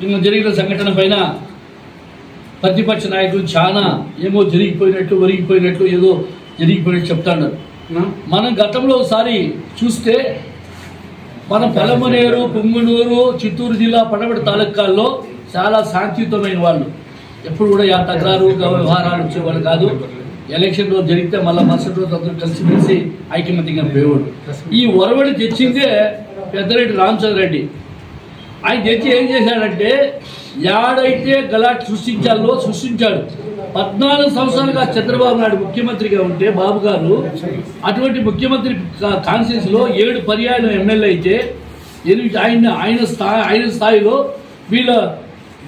నిన్న జరిగిన సంఘటన పైన ప్రతిపక్ష నాయకులు చాలా ఏమో జరిగిపోయినట్లు ఒరిగిపోయినట్లు ఏదో జరిగిపోయినట్టు చెప్తాన్నారు మనం గతంలో ఒకసారి చూస్తే మన పలమనేరు పొంగునూరు చిత్తూరు జిల్లా పడమటి తాలూకాల్లో చాలా శాంతియుతమైన వాళ్ళు. ఎప్పుడు కూడా యా తగరారు వ్యవహారాలు వచ్చేవాళ్ళు కాదు. ఎలక్షన్ రోజు జరిగితే మళ్ళీ మరుసటి రోజు అందరూ కలిసిమెలిసి ఐకమత్యంగా పోయేవాడు ఈ ఒరవడి తెచ్చిందే పెద్దరెడ్డి రామచంద్ర రెడ్డి ఆయన తెచ్చి ఏం చేశాడంటే యాడైతే గలాట్ సృష్టించాలో సృష్టించాడు. పద్నాలుగు సంవత్సరాలుగా చంద్రబాబు నాయుడు ముఖ్యమంత్రిగా ఉంటే బాబు గారు అటువంటి ముఖ్యమంత్రి కాన్స్టిట్యూన్సీలో ఏడు పర్యాయం ఎమ్మెల్యే అయితే ఎనిమిది ఆయన ఆయన స్థాయి ఆయన స్థాయిలో వీళ్ళ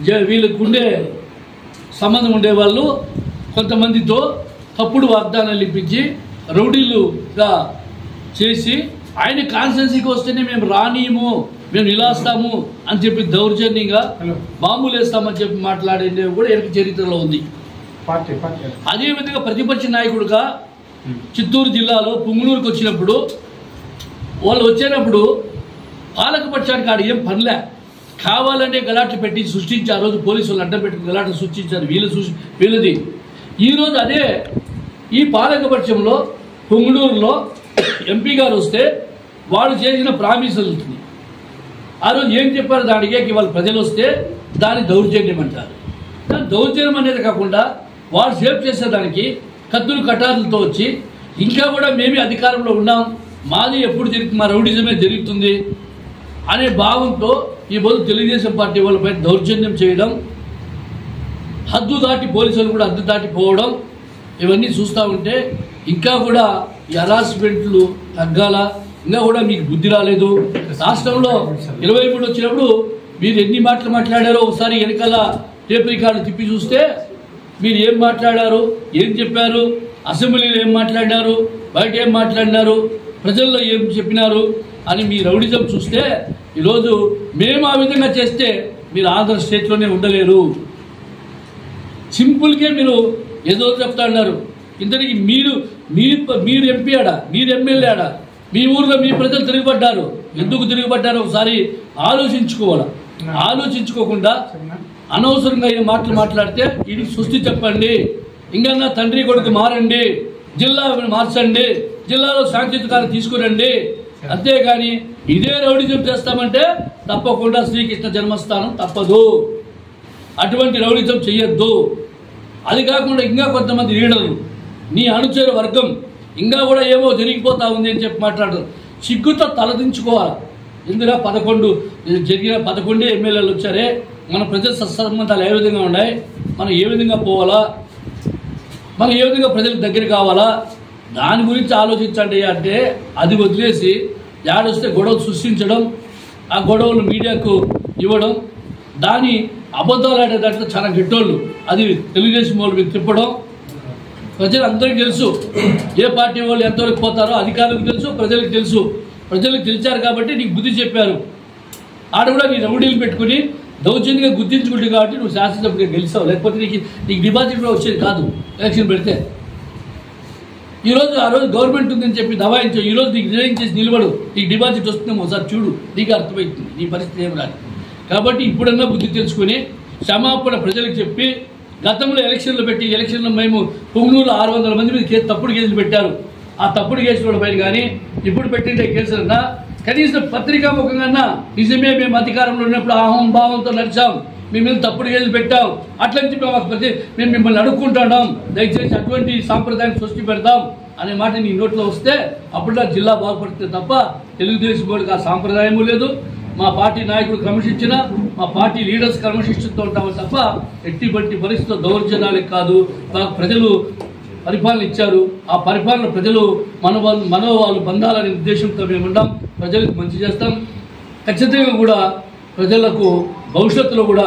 జ- సంబంధం ఉండేవాళ్ళు కొంతమందితో తప్పుడు వాగ్దానాలు ఇప్పించి రౌడీలుగా చేసి ఆయన కాన్స్టిట్యున్సీకి వస్తేనే మేము రానియము. మేము నిలాస్తాము అని చెప్పి దౌర్జన్యంగా బాంబులు వేస్తామని చెప్పి మాట్లాడేది కూడా వెనక చరిత్రలో ఉంది. Party party. అదే విధంగా ప్రతిపక్ష నాయకుడుగా చిత్తూరు జిల్లాలో పుంగునూరుకు వచ్చినప్పుడు వాళ్ళు వచ్చేటప్పుడు పాలకపక్షానికి ఆడ ఏం పనిలే. కావాలనే గలాట్లు పెట్టి సృష్టించి ఆ రోజు పోలీసు వాళ్ళు అడ్డం పెట్టి గలాట్లు సృష్టించారు. వీళ్ళు సృష్టి వీళ్ళది. ఈరోజు అదే ఈ పాలకపక్షంలో పుంగునూరులో ఎంపీ గారు వస్తే వాళ్ళు చేసిన ప్రామిసులు ఆ రోజు ఏం చెప్పారు? దానికే ఇవాళ ప్రజలు వస్తే దాన్ని దౌర్జన్యం అంటారు. దౌర్జన్యం అనేది కాకుండా వాళ్ళు సేవ్ చేసేదానికి కత్తులు కటారులతో వచ్చి ఇంకా కూడా మేమే అధికారంలో ఉన్నాం. మాది ఎప్పుడు జరుగుతుంది మా రౌడిజమే జరుగుతుంది అనే భావంతో ఈ బదులు తెలుగుదేశం పార్టీ వాళ్ళపై దౌర్జన్యం చేయడం హద్దు దాటి పోలీసులు కూడా హద్దు దాటిపోవడం ఇవన్నీ చూస్తూ ఉంటే ఇంకా కూడా ఈ హరాస్మెంట్లు తగ్గాల? ఇంకా కూడా మీకు బుద్ధి రాలేదు. రాష్ట్రంలో ఇరవై మూడు వచ్చినప్పుడు మీరు ఎన్ని మాటలు మాట్లాడారో ఒకసారి వెనకాల టేప్ రికార్డు తిప్పి చూస్తే మీరు ఏం మాట్లాడారు ఏం చెప్పారు అసెంబ్లీలో ఏం మాట్లాడినారు బయట ఏం మాట్లాడినారు ప్రజల్లో ఏం చెప్పినారు అని మీ రౌడిజం చూస్తే ఈరోజు మేము ఆ విధంగా చేస్తే మీరు ఆంధ్ర స్టేట్లోనే ఉండలేరు. సింపుల్గా మీరు ఏదో చెప్తా ఉన్నారు ఇంతకీ మీరు మీరు మీరు ఎంపీ ఆడ మీరు ఎమ్మెల్యే ఆడ మీ ఊర్లో మీ ప్రజలు తిరుగుబడ్డారు. ఎందుకు తిరుగుబడ్డారో ఒకసారి ఆలోచించుకోవాలి? ఆలోచించుకోకుండా అనవసరంగా ఏ మాటలు మాట్లాడితే ఇది సుస్థి చెప్పండి. ఇంకా తండ్రి కొడుకు మారండి. జిల్లా మార్చండి. జిల్లాలో శాంతియుతకాలు తీసుకురండి. అంతేగాని ఇదే రౌడిజం చేస్తామంటే తప్పకుండా శ్రీకృష్ణ జన్మస్థానం తప్పదు. అటువంటి రౌడిజం చెయ్యొద్దు. అది కాకుండా ఇంకా కొంతమంది లీడర్లు. నీ అనుచర వర్గం ఇంకా కూడా ఏమో జరిగిపోతా ఉంది అని చెప్పి మాట్లాడరు. సిగ్గుతో తలదించుకోవాలి ఇందులో పదకొండు జరిగిన పదకొండే ఎమ్మెల్యేలు వచ్చారే. మన ప్రజల సత్సంబంధాలు ఏ విధంగా ఉన్నాయి? మనం ఏ విధంగా పోవాలా? మనం ఏ విధంగా ప్రజలకు దగ్గర కావాలా? దాని గురించి ఆలోచించండి అంటే అది వదిలేసి యాడొస్తే గొడవలు సృష్టించడం ఆ గొడవలు మీడియాకు ఇవ్వడం దాని అబద్ధాలు ఆడే దాంట్లో చాలా గిట్టోళ్ళు. అది తెలుగుదేశం వాళ్ళు మీకు తిప్పడం ప్రజలందరికీ తెలుసు ఏ పార్టీ వాళ్ళు ఎంతవరకు పోతారో అధికారులకు తెలుసు ప్రజలకు తెలుసు. ప్రజలకు తెలిసారు కాబట్టి నీకు బుద్ధి చెప్పారు. ఆడ కూడా నీ రౌడీలు పెట్టుకుని దౌర్జన్యంగా గుర్తించుకుంటుంది కాబట్టి నువ్వు శాసనసభ్యుడిగా గెలిచావు. లేకపోతే నీకు నీకు డిపాజిట్ కూడా వచ్చేది కాదు. ఎలక్షన్ పెడితే. ఈరోజు ఆ రోజు గవర్నమెంట్ ఉందని చెప్పి దవాయించావు ఈ రోజు నీకు రిజైన్ చేసి నిలబడు. నీకు డిపాజిట్ వస్తుందేమో ఒకసారి చూడు. నీకు అర్థమవుతుంది నీ పరిస్థితి ఏం రాదు కాబట్టి ఇప్పుడన్నా బుద్ధి తెలుసుకొని క్షమాపణ ప్రజలకు చెప్పి గతంలో ఎలక్షన్లు పెట్టి ఎలక్షన్లో మేము పొంగనూరు ఆరు వందల మంది మీద కేసు తప్పుడు కేసులు పెట్టారు. ఆ తప్పుడు కేసుల పైన కానీ ఇప్పుడు పెట్టిండే కేసులన్నా కనీసం పత్రికాముఖంగా నిజమే మేము అధికారంలో ఉన్నప్పుడు ఆహం భావంతో నడిచాం. మీ మీద తప్పుడు కేసులు పెట్టాం. అట్లని చెప్పి మాకు ప్రతి మేము మిమ్మల్ని అడుక్కుంటున్నాం. దయచేసి అటువంటి సాంప్రదాయం సృష్టి పెడతాం అనే మాట నీ నోట్లో వస్తే అప్పుడు జిల్లా బాగుపడుతుంది తప్ప తెలుగుదేశం వాళ్ళకి ఆ సాంప్రదాయము లేదు. మా పార్టీ నాయకుడు క్రమశించిన మా పార్టీ లీడర్స్ క్రమశిక్షణతో ఉంటాము తప్ప ఎట్టి బట్టి పరిస్థితుల్లో దౌర్జన్యాలకు కాదు. మాకు ప్రజలు పరిపాలన ఇచ్చారు. ఆ పరిపాలన ప్రజలు మనోవాళ్ళు మనోవాళ్ళు బంధాలనే ఉద్దేశంతో మేము ఉన్నాం ప్రజలకు మంచి చేస్తాం. ఖచ్చితంగా కూడా ప్రజలకు భవిష్యత్తులో కూడా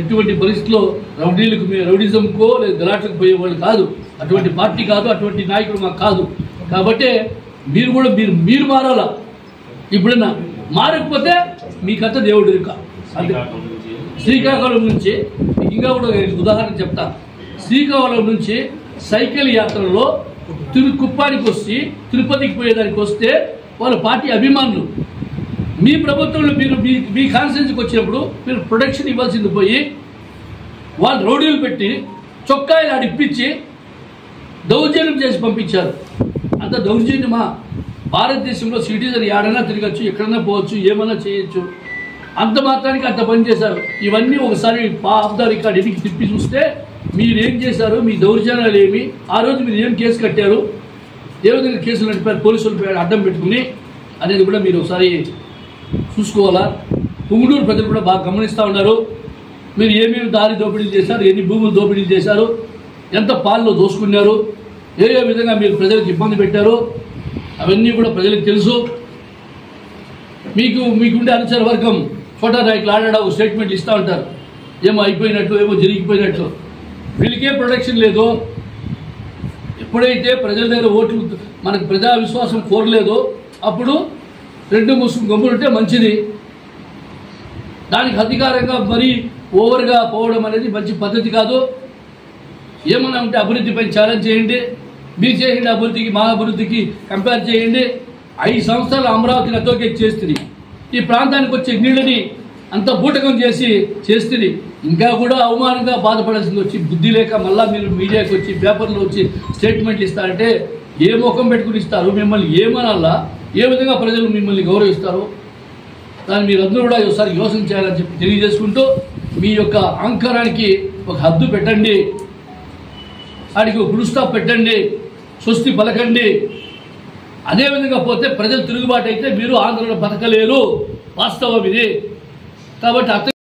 ఎటువంటి పరిస్థితుల్లో రౌడీలకు మీ రౌడిజంకో లేదా గలాట్లకు పోయేవాళ్ళు కాదు. అటువంటి పార్టీ కాదు అటువంటి నాయకుడు మాకు కాదు. కాబట్టి మీరు కూడా మీరు మీరు మారాలా? ఇప్పుడన్నా మారకపోతే మీకంతా దేవుడు కాదు శ్రీకాకుళం నుంచి. ఇంకా కూడా ఉదాహరణ చెప్తా. శ్రీకాకుళం నుంచి సైకిల్ యాత్రలో తిరు కుప్పానికి వచ్చి తిరుపతికి పోయేదానికి వస్తే వాళ్ళ పార్టీ అభిమానులు. మీ ప్రభుత్వంలో మీరు మీ మీ కాన్స్టిట్యూన్సీకి వచ్చినప్పుడు మీరు ప్రొటెక్షన్ ఇవ్వాల్సింది పోయి వాళ్ళు రౌడీలు పెట్టి చొక్కాయలు ఆడిప్పించి దౌర్జన్యం చేసి పంపించారు. అంత దౌర్జన్యమా? భారతదేశంలో సిటిజన్ ఏడైనా తిరగచ్చు ఎక్కడైనా పోవచ్చు ఏమైనా చేయొచ్చు. అంత మాత్రానికి అంత పని చేశారు. ఇవన్నీ ఒకసారి ఆఫ్ ద రికార్డ్ ఎన్నికి తిప్పి చూస్తే మీరు ఏం చేశారు? మీ దౌర్జన్యాలు ఏమి? ఆ రోజు మీరు ఏం కేసు కట్టారు? ఏ విధంగా కేసులు నడిపారు పోలీసులు అడ్డం పెట్టుకుని. అనేది కూడా మీరు ఒకసారి చూసుకోవాలా? పుంగుడూరు ప్రజలు కూడా బాగా గమనిస్తూ ఉన్నారు. మీరు ఏమేమి దారి దోపిడీలు చేశారు? ఎన్ని భూములు దోపిడీలు చేశారు? ఎంత పాల్లో దోసుకున్నారు? ఏ ఏ విధంగా మీరు ప్రజలకు ఇబ్బంది పెట్టారు? అవన్నీ కూడా ప్రజలకు తెలుసు. మీకు మీకుండే అనుచర వర్గం ఫోటో నాయకులు ఆడాడ స్టేట్మెంట్ ఇస్తూ ఉంటారు. ఏమో అయిపోయినట్టు ఏమో జరిగిపోయినట్లు వీళ్ళకే ప్రొటెక్షన్ లేదు ఎప్పుడైతే ప్రజల దగ్గర ఓట్లు మనకు ప్రజా విశ్వాసం కోరలేదో అప్పుడు రెండు ముసుగు గమ్ములుంటే మంచిది. దానికి అధికారంగా మరీ ఓవర్గా పోవడం అనేది మంచి పద్ధతి కాదు. ఏమన్నా ఉంటే అభివృద్ధిపై ఛాలెంజ్ చేయండి. మీరు చేయండి అభివృద్ధికి మా అభివృద్ధికి కంపేర్ చేయండి. ఐదు సంవత్సరాలు అమరావతిని అతోకే చేస్తున్నాయి ఈ ప్రాంతానికి వచ్చే నీళ్ళని అంత బూటకం చేసి చేస్తుంది. ఇంకా కూడా అవమానంగా బాధపడాల్సింది వచ్చి బుద్ధి లేక మళ్ళీ మీరు మీడియాకి వచ్చి పేపర్లో వచ్చి స్టేట్మెంట్లు ఇస్తారంటే ఏ ముఖం పెట్టుకుని ఇస్తారు? మిమ్మల్ని ఏమనాలా? ఏ విధంగా ప్రజలు మిమ్మల్ని గౌరవిస్తారు? దాన్ని మీరందరూ కూడా ఒకసారి యోచన చేయాలని చెప్పి తెలియజేసుకుంటూ మీ యొక్క అహంకారానికి ఒక హద్దు పెట్టండి. వాడికి ఒక ఫుల్ పెట్టండి. స్వస్తి పలకండి. అదే విధంగా పోతే ప్రజలు తిరుగుబాటు అయితే మీరు ఆంధ్రలో బతకలేరు వాస్తవం ఇది. కాబట్టి అర్థం